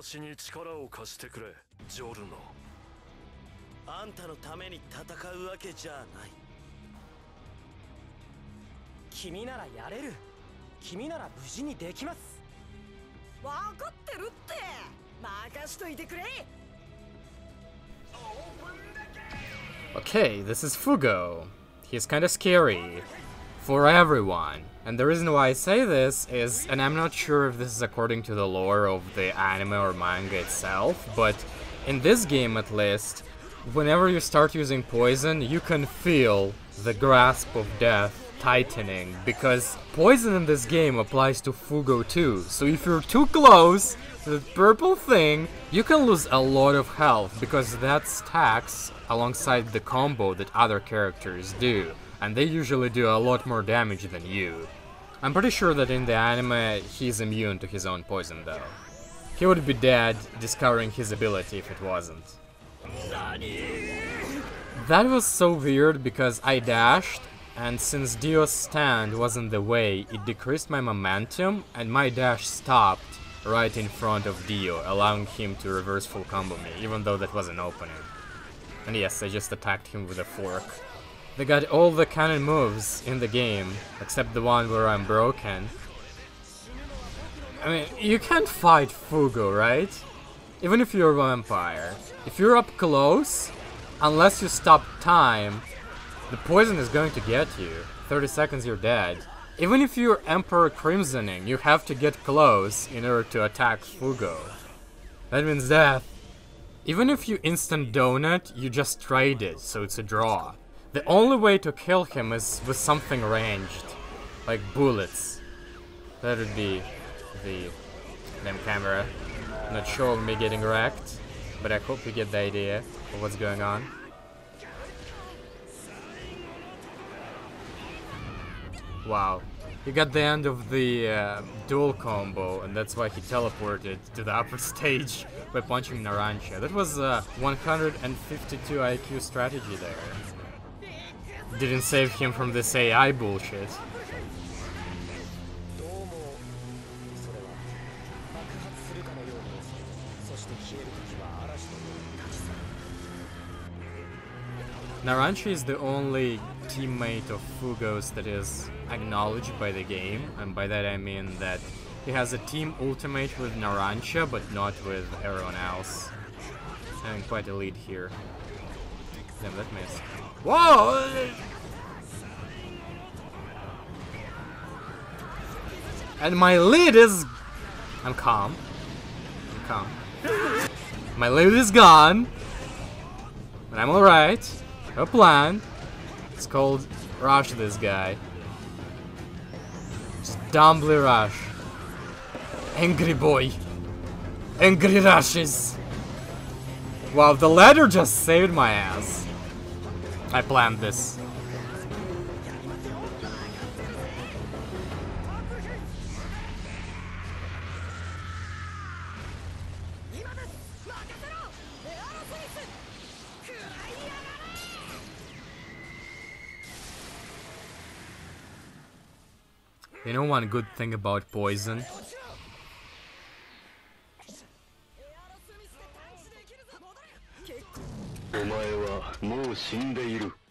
私に力を貸してくれジョルノ。あんたのために戦うわけじゃない。君ならやれる。君なら無事にできます。分かってるって。任しといてくれ。Okay, this is Fugo. He's kinda scary. For everyone. And the reason why I say this is, and I'm not sure if this is according to the lore of the anime or manga itself, but in this game at least, whenever you start using poison, you can feel the grasp of death tightening, because poison in this game applies to Fugo too, so if you're too close to the purple thing, you can lose a lot of health, because that stacks alongside the combo that other characters do, and they usually do a lot more damage than you. I'm pretty sure that in the anime, he's immune to his own poison though. He would be dead discovering his ability if it wasn't. That was so weird because I dashed, and since Dio's stand was in the way, it decreased my momentum, and my dash stopped right in front of Dio, allowing him to reverse full combo me, even though that was an opening. And yes, I just attacked him with a fork. They got all the canon moves in the game, except the one where I'm broken. I mean, you can't fight Fugo, right? Even if you're a vampire. If you're up close, unless you stop time, the poison is going to get you. 30 seconds you're dead. Even if you're Emperor Crimsoning, you have to get close in order to attack Fugo. That means death. Even if you instant donut, you just trade it, so it's a draw. The only way to kill him is with something ranged, like bullets. That would be the damn camera. Not sure of me getting wrecked, but I hope you get the idea of what's going on. Wow. He got the end of the uh, dual combo, and that's why he teleported to the upper stage by punching Narancia. That was a 152 IQ strategy there didn't save him from this AI bullshit. Narancia is the only teammate of Fugo's that is acknowledged by the game, and by that I mean that he has a team ultimate with Narancia, but not with everyone else. Having quite a lead here. Damn, that missed. Whoa! And my lead is... I'm calm. I'm calm. My lead is gone. But I'm alright. A plan. It's called Rush this guy. Just dumbly rush. Angry boy. Angry rushes. Wow, the ladder just saved my ass. I planned this. You know one good thing about poison? お